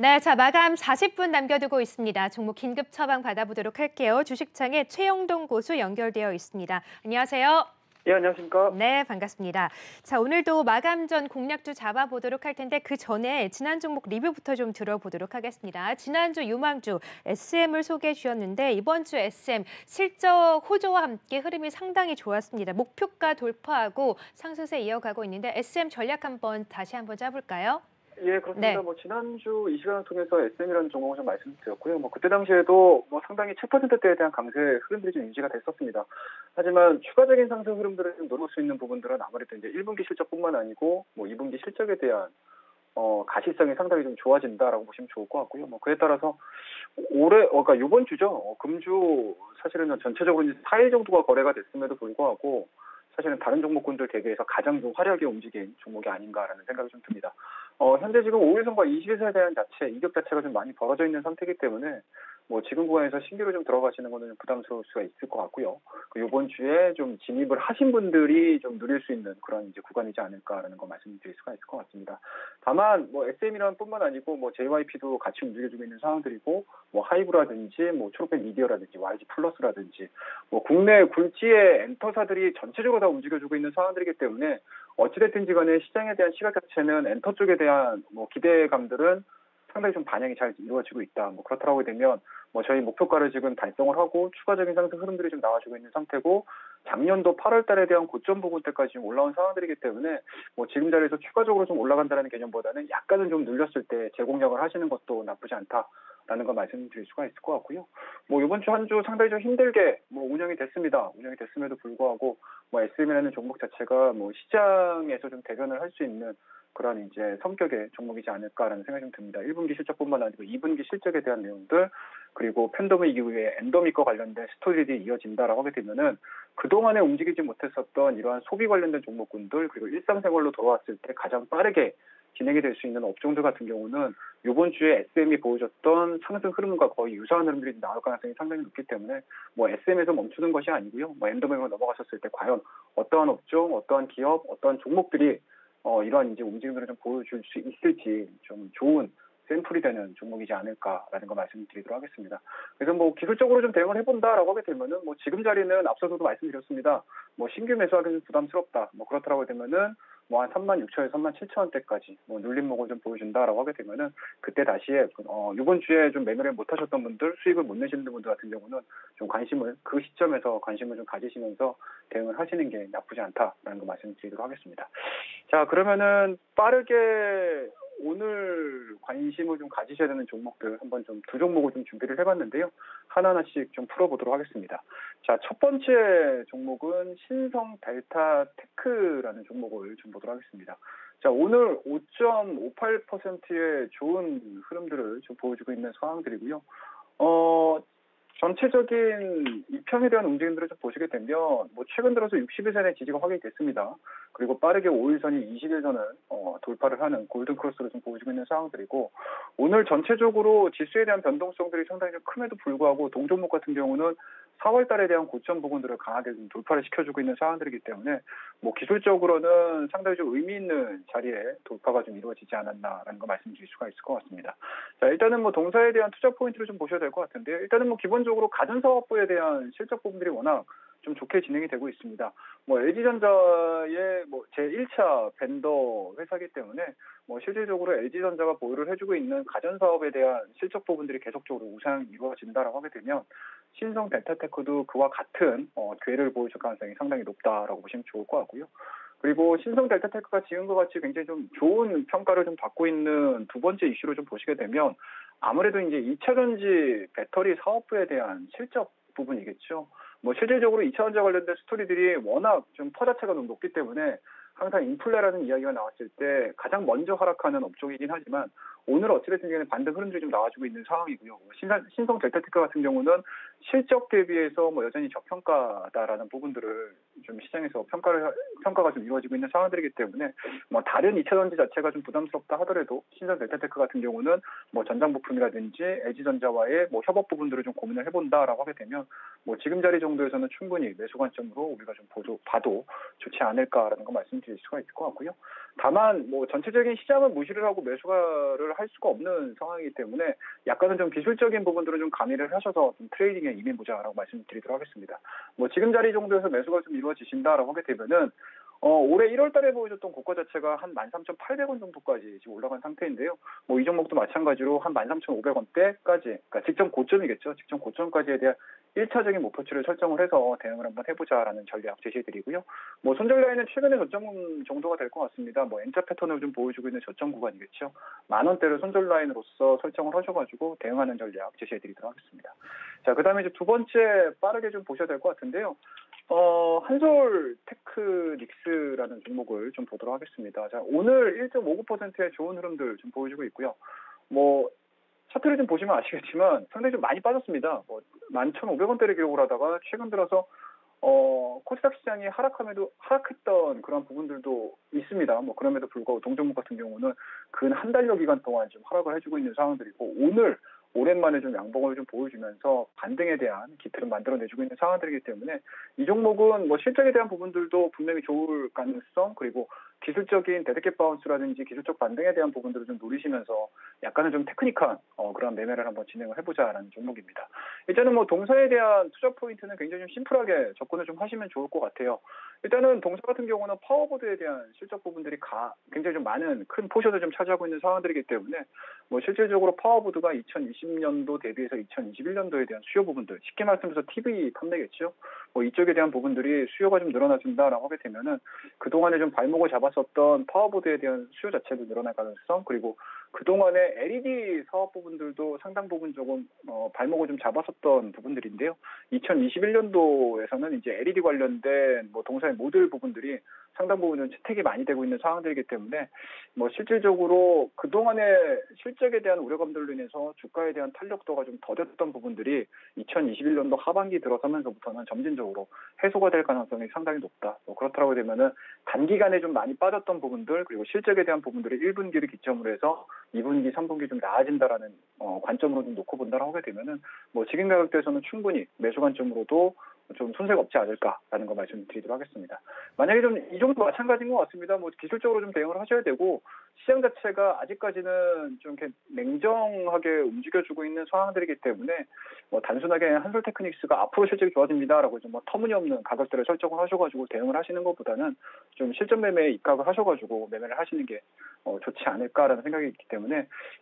네, 자 마감 40분 남겨두고 있습니다. 종목 긴급 처방 받아보도록 할게요. 주식창에 최영동 고수 연결되어 있습니다. 안녕하세요. 예, 안녕하십니까. 네, 반갑습니다. 자, 오늘도 마감 전 공략주 잡아보도록 할 텐데 그 전에 지난 종목 리뷰부터 좀 들어보도록 하겠습니다. 지난주 유망주 SM을 소개해 주셨는데 이번 주 SM 실적 호조와 함께 흐름이 상당히 좋았습니다. 목표가 돌파하고 상승세 이어가고 있는데 SM 전략 한번 다시 한번 짜볼까요? 예, 그렇습니다. 네. 뭐 지난주 이 시간을 통해서 SM이라는 종목을 좀 말씀드렸고요. 뭐 그때 당시에도 뭐 상당히 7%대에 대한 강세 흐름들이 좀 유지가 됐었습니다. 하지만 추가적인 상승 흐름들을 좀 노릴 수 있는 부분들은 아무래도 이제 1분기 실적뿐만 아니고 뭐 2분기 실적에 대한 어, 가시성이 상당히 좀 좋아진다라고 보시면 좋을 것 같고요. 뭐 그에 따라서 올해, 어, 그러니까 이번 주죠. 어, 금주 사실은 전체적으로 이제 4일 정도가 거래가 됐음에도 불구하고 사실은 다른 종목군들 대비해서 가장 좀 화려하게 움직인 종목이 아닌가라는 생각이 좀 듭니다. 어, 현재 지금 5일선과 20일선에 대한 자체, 이격 자체가 좀 많이 벌어져 있는 상태이기 때문에 뭐 지금 구간에서 신규로 좀 들어가시는 거는 좀 부담스러울 수가 있을 것 같고요. 그 이번 주에 좀 진입을 하신 분들이 좀 누릴 수 있는 그런 이제 구간이지 않을까라는 거 말씀드릴 수가 있을 것 같습니다. 다만 뭐 SM이란 뿐만 아니고 뭐 JYP도 같이 움직여주고 있는 상황들이고 뭐 하이브라든지 뭐 초록빛 미디어라든지 YG 플러스라든지 뭐 국내 굴지의 엔터사들이 전체적으로 다 움직여주고 있는 상황들이기 때문에 어찌됐든지 간에 시장에 대한 시각 자체는 엔터 쪽에 대한 뭐 기대감들은 상당히 좀 반영이 잘 이루어지고 있다. 뭐 그렇다고 되면 뭐 저희 목표가를 지금 달성을 하고 추가적인 상승 흐름들이 좀 나와주고 있는 상태고 작년도 8월 달에 대한 고점 부분 때까지 지금 올라온 상황들이기 때문에 뭐 지금 자리에서 추가적으로 좀 올라간다는 개념보다는 약간은 좀 눌렸을 때 재공략을 하시는 것도 나쁘지 않다 라는 걸 말씀드릴 수가 있을 것 같고요. 뭐 이번 주 한주 상당히 좀 힘들게 뭐 운영이 됐습니다. 운영이 됐음에도 불구하고 뭐 SM이라는 종목 자체가 뭐 시장에서 좀 대변을 할 수 있는 그런 이제 성격의 종목이지 않을까라는 생각이 좀 듭니다. 1분기 실적뿐만 아니고 2분기 실적에 대한 내용들 그리고 팬데믹 이후에 엔데믹과 관련된 스토리들이 이어진다라고 하게 되면은 그동안에 움직이지 못했었던 이러한 소비 관련된 종목군들 그리고 일상생활로 돌아왔을 때 가장 빠르게 진행이 될 수 있는 업종들 같은 경우는 이번 주에 SM이 보여줬던 상승 흐름과 거의 유사한 흐름들이 나올 가능성이 상당히 높기 때문에 뭐 SM에서 멈추는 것이 아니고요. 뭐 엔더믹으로 넘어갔었을 때 과연 어떠한 업종, 어떠한 기업, 어떠한 종목들이 어, 이러한 이제 움직임들을 좀 보여줄 수 있을지 좀 좋은 샘플이 되는 종목이지 않을까라는 거 말씀드리도록 하겠습니다. 그래서 뭐 기술적으로 좀 대응을 해본다라고 하게 되면은 뭐 지금 자리는 앞서서도 말씀드렸습니다. 뭐 신규 매수하기는 부담스럽다. 뭐 그렇다고 되면은 뭐 한 3만 6천에서 3만 7천 원대까지 뭐 눌림목을 좀 보여준다라고 하게 되면은 그때 다시 어 이번 주에 좀 매매를 못 하셨던 분들 수익을 못 내시는 분들 같은 경우는 좀 관심을 그 시점에서 관심을 좀 가지시면서 대응을 하시는 게 나쁘지 않다라는 거 말씀드리도록 하겠습니다. 자 그러면은 빠르게 오늘 관심을 좀 가지셔야 되는 종목들 한번 좀 두 종목을 좀 준비를 해봤는데요. 하나하나씩 좀 풀어보도록 하겠습니다. 자, 첫 번째 종목은 신성 델타 테크라는 종목을 좀 보도록 하겠습니다. 자, 오늘 5.58%의 좋은 흐름들을 좀 보여주고 있는 상황들이고요. 어, 전체적인 이평에 대한 움직임들을 좀 보시게 되면 뭐 최근 들어서 60일선의 지지가 확인이 됐습니다. 그리고 빠르게 5일선이 20일선을 어, 돌파를 하는 골든 크로스를 좀 보여주고 있는 상황들이고 오늘 전체적으로 지수에 대한 변동성들이 상당히 좀 큼에도 불구하고 동종목 같은 경우는 4월 달에 대한 고점 부분들을 강하게 좀 돌파를 시켜주고 있는 상황들이기 때문에 뭐 기술적으로는 상당히 좀 의미 있는 자리에 돌파가 좀 이루어지지 않았나라는 거 말씀드릴 수가 있을 것 같습니다. 자 일단은 뭐 동사에 대한 투자 포인트를 좀 보셔야 될 것 같은데요. 일단은 뭐 기본적으로 가전 사업부에 대한 실적 부분들이 워낙 좀 좋게 진행이 되고 있습니다. 뭐 LG전자의 뭐 제1차 벤더 회사기 때문에 뭐 실질적으로 LG전자가 보유를 해주고 있는 가전 사업에 대한 실적 부분들이 계속적으로 우상이 이루어진다라고 하게 되면 신성 델타테크도 그와 같은 어, 기회를 보여줄 가능성이 상당히 높다라고 보시면 좋을 것 같고요. 그리고 신성 델타 테크가 지금과 같이 굉장히 좀 좋은 평가를 좀 받고 있는 두 번째 이슈로 좀 보시게 되면 아무래도 이제 2차 전지 배터리 사업부에 대한 실적 부분이겠죠. 뭐 실질적으로 2차 전지 관련된 스토리들이 워낙 좀 PER 자체가 너무 높기 때문에 항상 인플레라는 이야기가 나왔을 때 가장 먼저 하락하는 업종이긴 하지만 오늘 어찌됐든 간에 반등 흐름들이 좀 나와주고 있는 상황이고요. 신산, 신성 델타테크 같은 경우는 실적 대비해서 뭐 여전히 저평가다라는 부분들을 좀 시장에서 평가를 평가가 좀 이루어지고 있는 상황들이기 때문에 뭐 다른 2차 전지 자체가 좀 부담스럽다 하더라도 신성 델타테크 같은 경우는 뭐 전장 부품이라든지 LG전자와의 뭐 협업 부분들을 좀 고민을 해본다라고 하게 되면 뭐 지금 자리 정도에서는 충분히 매수 관점으로 우리가 좀 보도, 봐도 좋지 않을까라는 거. 말씀드릴 수가 있을 것 같고요. 다만 뭐 전체적인 시장은 무시를 하고 매수가를 할 수가 없는 상황이기 때문에 약간은 좀 기술적인 부분들은 좀 가미를 하셔서 좀 트레이딩에 임해보자라고 말씀드리도록 하겠습니다. 뭐 지금 자리 정도에서 매수가 좀 이루어지신다라고 하게 되면은 어, 올해 1월 달에 보여줬던 고가 자체가 한 13,800원 정도까지 지금 올라간 상태인데요. 뭐 이 종목도 마찬가지로 한 13,500원대까지, 그러니까 직전 고점이겠죠. 직전 고점까지에 대한 1차적인 목표치를 설정을 해서 대응을 한번 해보자라는 전략 제시해드리고요. 뭐 손절 라인은 최근에 저점 정도가 될 것 같습니다. 뭐 N자 패턴을 좀 보여주고 있는 저점 구간이겠죠. 만 원대를 손절 라인으로서 설정을 하셔가지고 대응하는 전략 제시해드리도록 하겠습니다. 자, 그 다음에 이제 두 번째 빠르게 좀 보셔야 될 것 같은데요. 어, 한솔 테크닉스라는 종목을 좀 보도록 하겠습니다. 자, 오늘 1.59%의 좋은 흐름들 좀 보여주고 있고요. 뭐, 차트를 좀 보시면 아시겠지만 상당히 좀 많이 빠졌습니다. 뭐, 11,500원대를 기록을 하다가 최근 들어서 어, 코스닥 시장이 하락함에도 하락했던 그런 부분들도 있습니다. 뭐 그럼에도 불구하고 동종목 같은 경우는 근 한 달여 기간 동안 좀 하락을 해주고 있는 상황들이고 오늘 오랜만에 좀 양봉을 좀 보여주면서 반등에 대한 기틀을 만들어내주고 있는 상황들이기 때문에 이 종목은 뭐 실적에 대한 부분들도 분명히 좋을 가능성 그리고 기술적인 데드캣 바운스라든지 기술적 반등에 대한 부분들을 좀 노리시면서 약간은 좀 테크닉한 어, 그런 매매를 한번 진행을 해보자라는 종목입니다. 일단은 뭐 동사에 대한 투자 포인트는 굉장히 좀 심플하게 접근을 좀 하시면 좋을 것 같아요. 일단은 동사 같은 경우는 파워보드에 대한 실적 부분들이 가, 굉장히 좀 많은 큰 포션을 좀 차지하고 있는 상황들이기 때문에 뭐 실질적으로 파워보드가 2020년도 대비해서 2021년도에 대한 수요 부분들 쉽게 말씀해서 TV 판매겠죠. 뭐 이쪽에 대한 부분들이 수요가 좀 늘어나준다라고 하게 되면은 그동안에 좀 발목을 잡 았었던 파워보드에 대한 수요 자체도 늘어날 가능성 그리고 그동안에 LED 사업 부분들도 상당 부분 조금 어, 발목을 좀 잡았었던 부분들인데요. 2021년도에서는 이제 LED 관련된 뭐 동사의 모듈 부분들이 상당 부분은 채택이 많이 되고 있는 상황들이기 때문에 뭐 실질적으로 그동안의 실적에 대한 우려감들로 인해서 주가에 대한 탄력도가 좀 더뎠던 부분들이 2021년도 하반기 들어서면서부터는 점진적으로 해소가 될 가능성이 상당히 높다. 뭐 그렇다고 되면은 단기간에 좀 많이 빠졌던 부분들 그리고 실적에 대한 부분들이 1분기를 기점으로 해서 2분기, 3분기 좀 나아진다라는 어, 관점으로 좀 놓고 본다라고 하게 되면은 뭐 지금 가격대에서는 충분히 매수 관점으로도 좀 손색이 없지 않을까라는 거 말씀드리도록 하겠습니다. 만약에 좀 이 정도 마찬가지인 것 같습니다. 뭐 기술적으로 좀 대응을 하셔야 되고 시장 자체가 아직까지는 좀 이렇게 냉정하게 움직여주고 있는 상황들이기 때문에 뭐 단순하게 한솔 테크닉스가 앞으로 실적이 좋아집니다라고 좀뭐 터무니없는 가격대를 설정을 하셔가지고 대응을 하시는 것보다는 좀 실전 매매에 입각을 하셔가지고 매매를 하시는 게 어, 좋지 않을까라는 생각이 있기 때문에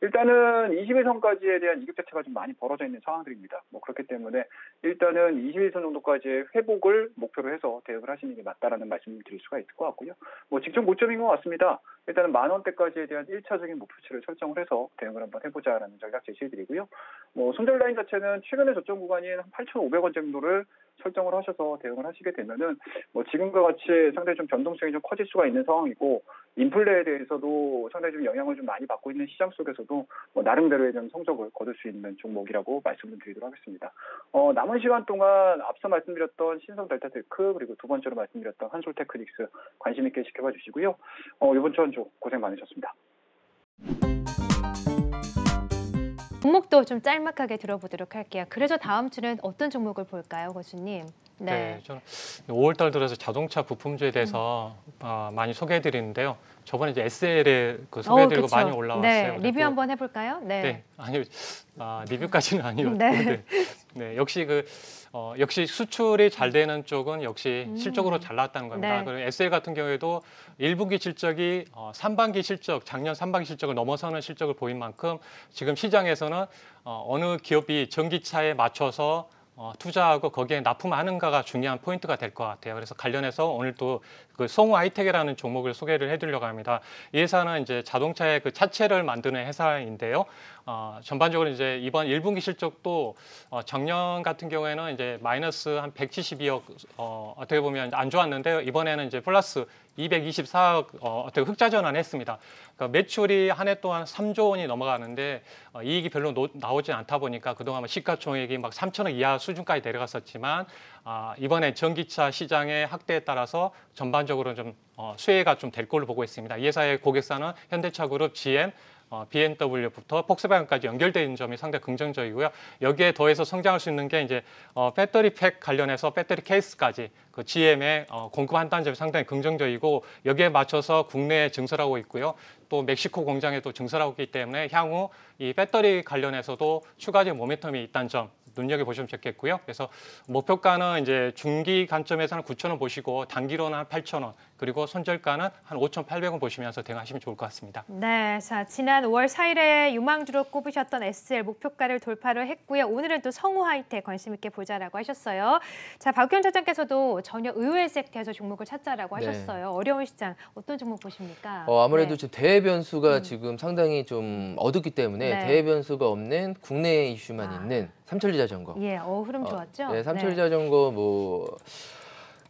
일단은 21선까지에 대한 이격 자체가 좀 많이 벌어져 있는 상황들입니다. 뭐 그렇기 때문에 일단은 21선 정도까지의 회복을 목표로 해서 대응을 하시는 게 맞다라는 말씀을 드릴 수가 있을 것 같고요. 뭐 직전 고점인 것 같습니다. 일단은 만 원대까지에 대한 1차적인 목표치를 설정을 해서 대응을 한번 해보자라는 전략 제시해드리고요. 뭐 손절 라인 자체는 최근의 저점 구간인 8,500원 정도를 설정을 하셔서 대응을 하시게 되면은 뭐 지금과 같이 상당히 좀 변동성이 좀 커질 수가 있는 상황이고 인플레에 대해서도 상당히 좀 영향을 좀 많이 받고 있는 시장 속에서도 뭐 나름대로의 좀 성적을 거둘 수 있는 종목이라고 말씀을 드리도록 하겠습니다. 어, 남은 시간 동안 앞서 말씀드렸던 신성 델타 테크 그리고 두 번째로 말씀드렸던 한솔 테크닉스 관심 있게 지켜봐 주시고요. 어, 이번 주 한 주 고생 많으셨습니다. 종목도 좀 짤막하게 들어보도록 할게요. 그래서 다음 주는 어떤 종목을 볼까요, 고수님? 네, 저는 5월 달 들어서 자동차 부품주에 대해서 음. 어, 많이 소개해 드리는데요. 저번에 이제 SL에 그 소개해 드리고 그쵸. 많이 올라왔어요. 네, 리뷰 한번 해 볼까요? 네. 네, 아니요, 아, 리뷰까지는 아니었고, 네. 네. 네, 역시 그 어, 역시 수출이 잘 되는 쪽은 역시 음. 실적으로 잘 나왔다는 겁니다. 네. 그리고 SL 같은 경우에도 1분기 실적이 어, 3반기 실적, 작년 3반기 실적을 넘어서는 실적을 보인 만큼 지금 시장에서는 어, 어느 기업이 전기차에 맞춰서 어, 투자하고 거기에 납품하는가가 중요한 포인트가 될 것 같아요. 그래서 관련해서 오늘 또그 송우 하이텍이라는 종목을 소개를 해드리려고 합니다. 이 회사는 이제 자동차의 그 차체를 만드는 회사인데요. 어, 전반적으로 이제 이번 1분기 실적도 어, 작년 같은 경우에는 이제 마이너스 한 172억 어, 어떻게 보면 안 좋았는데요. 이번에는 이제 플러스 224억 어, 어떻게 흑자 전환했습니다. 그러니까 매출이 한 해 동안 3조 원이 넘어가는데 어, 이익이 별로 노, 나오지 않다 보니까 그동안 뭐 시가총액이 막 3천억 이하 수준까지 내려갔었지만 아, 이번에 전기차 시장의 확대에 따라서 전반적으로 좀 어, 수혜가 좀 될 걸로 보고 있습니다. 이 회사의 고객사는 현대차그룹, GM, 어, BMW부터 폭스바겐까지 연결되어 있는 점이 상당히 긍정적이고요. 여기에 더해서 성장할 수 있는 게 이제 어, 배터리 팩 관련해서 배터리 케이스까지 그 GM에 어, 공급한다는 점이 상당히 긍정적이고 여기에 맞춰서 국내에 증설하고 있고요. 또 멕시코 공장에 또 증설하고 있기 때문에 향후 이 배터리 관련해서도 추가적인 모멘텀이 있다는 점 눈여겨 보시면 좋겠고요. 그래서 목표가는 이제 중기 관점에서는 9천 원 보시고 단기로는 한 8천 원 그리고 손절가는 한 5,800원 보시면서 대응하시면 좋을 것 같습니다. 네, 자 지난 5월 4일에 유망주로 꼽으셨던 SL 목표가를 돌파를 했고요. 오늘은 또 성우 하이텍 관심 있게 보자라고 하셨어요. 자 박경 차장께서도 전혀 의외의 섹터에서 종목을 찾자라고 네. 하셨어요. 어려운 시장 어떤 종목 보십니까? 어, 아무래도 네. 지금 대외 변수가 음. 지금 상당히 좀 어둡기 때문에 네. 대외 변수가 없는 국내 이슈만 아. 있는 삼천리 자전거. 예, 어 흐름 어, 좋았죠. 네, 삼천리 자전거 뭐.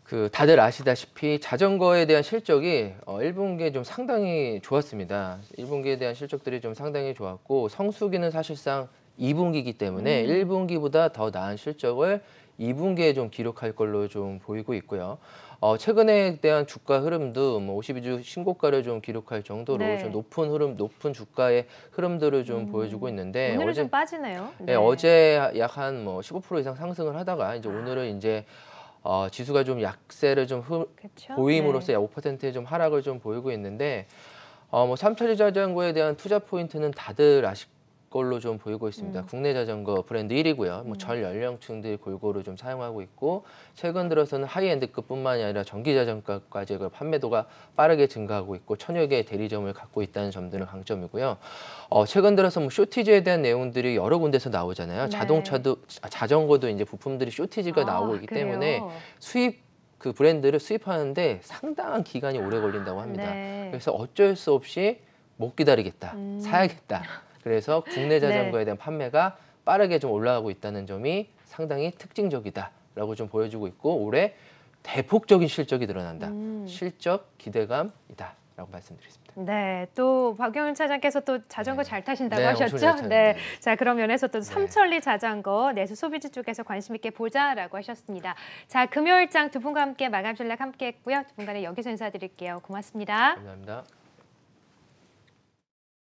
그 다들 아시다시피 자전거에 대한 실적이 어 1분기에 좀 상당히 좋았습니다. 1분기에 대한 실적들이 좀 상당히 좋았고 성수기는 사실상 2분기이기 때문에 음. 1분기보다 더 나은 실적을 2분기에 좀 기록할 걸로 좀 보이고 있고요. 어 최근에 대한 주가 흐름도 뭐 52주 신고가를 좀 기록할 정도로 네. 좀 높은 흐름, 높은 주가의 흐름들을 좀 음. 보여주고 있는데 오늘은 어제 좀 빠지네요. 네, 어제 약 한 뭐 15% 이상 상승을 하다가 이제 오늘은 이제 어, 지수가 좀 약세를 좀 흐. 보임으로써 네. 약 5%의 좀 하락을 좀 보이고 있는데 어, 뭐 삼천리 자전거에 대한 투자 포인트는 다들 아실 걸로 좀 보이고 있습니다. 음. 국내 자전거 브랜드 1위고요. 음. 뭐전 연령층들이 골고루 좀 사용하고 있고 최근 들어서는 하이엔드급뿐만이 아니라 전기 자전거까지 그 판매도가 빠르게 증가하고 있고 천여 개의 대리점을 갖고 있다는 점들은 강점이고요. 어, 최근 들어서 뭐 쇼티지에 대한 내용들이 여러 군데서 나오잖아요. 네. 자동차도 자- 자전거도 이제 부품들이 쇼티지가 아, 나오고 있기 그래요? 때문에 수입 그 브랜드를 수입하는데 상당한 기간이 오래 걸린다고 합니다. 네. 그래서 어쩔 수 없이 못 기다리겠다, 음. 사야겠다. 그래서 국내 자전거에 대한 판매가 빠르게 좀 올라가고 있다는 점이 상당히 특징적이다라고 좀 보여주고 있고 올해 대폭적인 실적이 늘어난다. 음. 실적 기대감이다 라고 말씀드리겠습니다. 네, 또 박영훈 차장께서 또 자전거 네. 잘 타신다고 네, 하셨죠? 네. 자, 그런 면에서 또 네. 삼천리 자전거 내수 소비지 쪽에서 관심 있게 보자라고 하셨습니다. 자, 금요일장 두 분과 함께 마감 전략 함께 했고요. 두 분간에 여기서 인사드릴게요. 고맙습니다. 감사합니다.